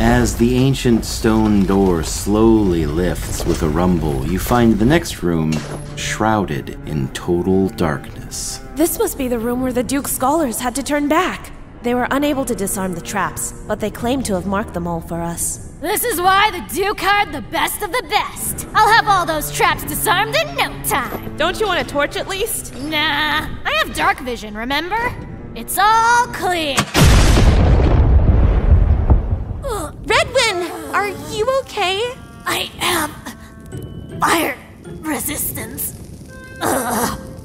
As the ancient stone door slowly lifts with a rumble, you find the next room shrouded in total darkness. This must be the room where the Duke's scholars had to turn back. They were unable to disarm the traps, but they claim to have marked them all for us. This is why the Duke hired the best of the best. I'll have all those traps disarmed in no time. Don't you want a torch at least? Nah, I have dark vision, remember? It's all clear. Are you okay? I am. fire resistance. Ugh.